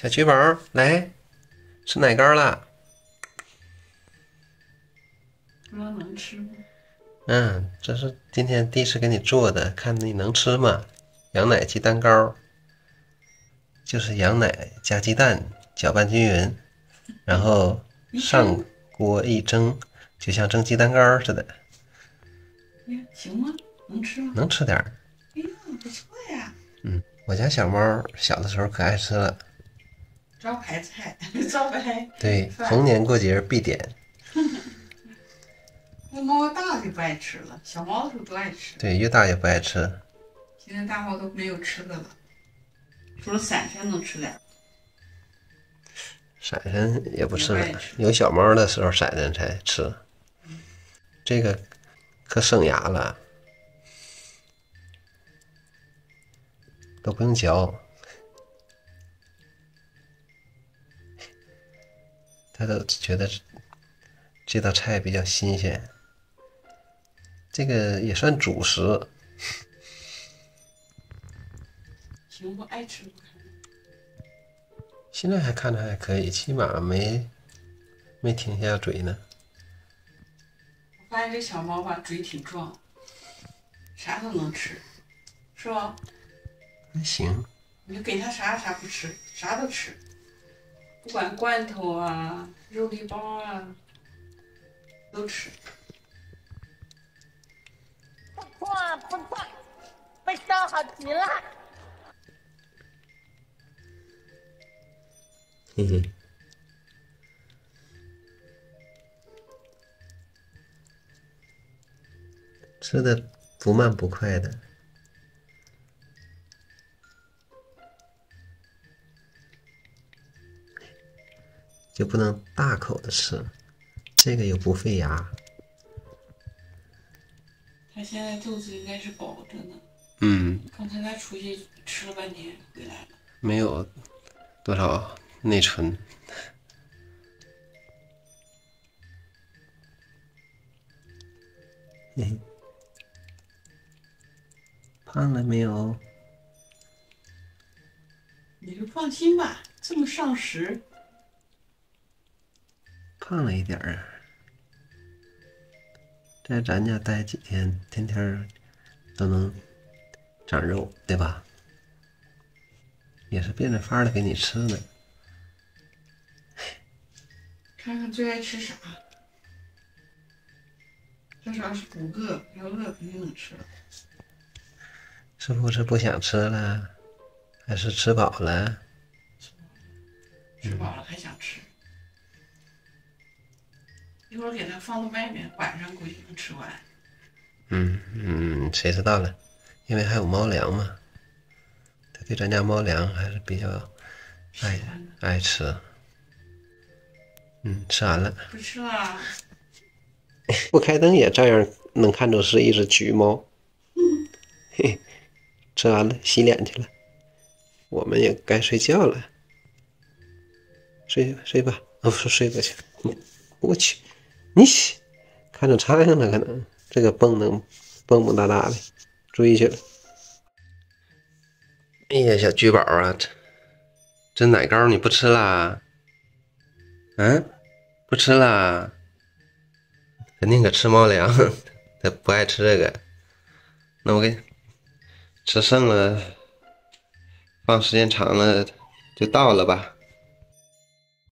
小橘宝，来吃奶糕了。不知道能吃吗？嗯，这是今天第一次给你做的，看你能吃吗？羊奶鸡蛋糕，就是羊奶加鸡蛋搅拌均匀，然后上锅一蒸，就像蒸鸡蛋糕似的。行吗？能吃吗？能吃点儿。哎呀，不错呀！嗯，我家小猫小的时候可爱吃了。招牌菜，招牌。对，逢年过节必点。那猫大就不爱吃了，小猫的时候都爱吃。对，越大越不爱吃。现在大猫都没有吃的了，除了闪闪能吃点。闪闪也不吃了，有小猫的时候闪闪才吃。这个可省牙了，都不用嚼。他都觉得这道菜比较新鲜，这个也算主食。行不？爱吃不？现在还看着还可以，起码没没停下嘴呢。我发现这小猫吧，嘴挺壮，啥都能吃，是吧？还行。你就给它啥啥不吃，啥都吃。不管罐头啊、肉粒包啊，都吃。不错不错，味道好极了。嘿嘿，吃的不慢不快的。就不能大口的吃，这个又不费牙。他现在肚子应该是饱着呢。嗯。刚才他出去吃了半天回来了。没有多少内存。嘿，胖了没有？你就放心吧，这么上食。胖了一点儿啊，在咱家待几天，天天都能长肉，对吧？也是变着法的给你吃呢。看看最爱吃啥？这啥是不饿？要饿肯定能吃了。是不是不想吃了？还是吃饱了？吃饱了还想吃。一会儿给它放到外面，晚上估计能吃完。嗯嗯，谁知道了？因为还有猫粮嘛，它对咱家猫粮还是比较爱爱吃。嗯，吃完了。不吃了。不开灯也照样能看出是一只橘猫。嗯。嘿，吃完了，洗脸去了。我们也该睡觉了。睡睡吧，哦，睡过去。我去。你看着苍蝇了，可能这个蹦能蹦蹦哒哒的，追去了。哎呀，小橘宝啊，这这奶糕你不吃啦？嗯，不吃啦？肯定可吃猫粮，他不爱吃这个。那我给吃剩了，放时间长了就倒了吧。